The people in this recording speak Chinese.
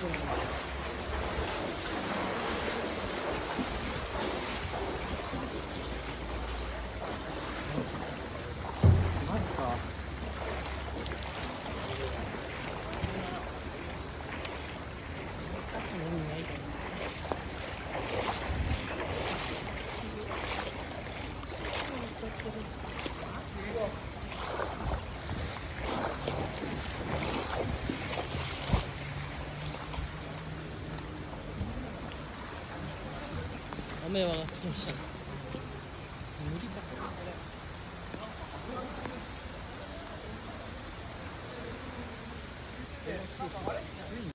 보입니다. Memang, itu.